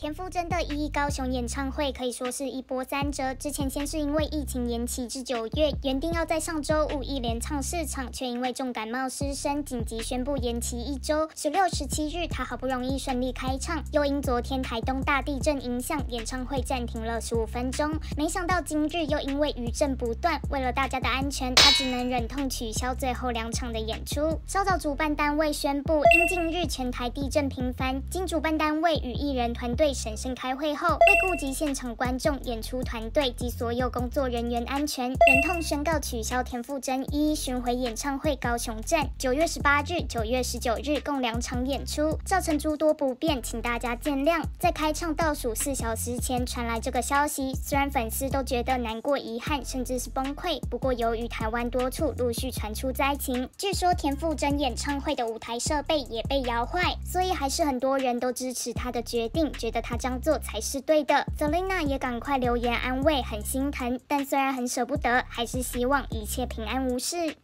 田馥甄的一亿高雄演唱会可以说是一波三折。之前先是因为疫情延期至九月，原定要在上周五一连唱四场，却因为重感冒失声，紧急宣布延期一周。十六、十七日，他好不容易顺利开唱，又因昨天台东大地震影响，演唱会暂停了十五分钟。没想到今日又因为余震不断，为了大家的安全，他只能忍痛取消最后两场的演出。稍早，主办单位宣布，因近日全台地震频繁，经主办单位与艺人团队。审慎开会后，为顾及现场观众、演出团队及所有工作人员安全，忍痛宣告取消田馥甄一巡回演唱会高雄站。九月十八日、九月十九日共两场演出，造成诸多不便，请大家见谅。在开唱倒数四小时前传来这个消息，虽然粉丝都觉得难过、遗憾，甚至是崩溃，不过由于台湾多处陆续传出灾情，据说田馥甄演唱会的舞台设备也被摇坏，所以还是很多人都支持他的决定，觉得他这样做才是对的。泽丽娜也赶快留言安慰，很心疼，但虽然很舍不得，还是希望一切平安无事。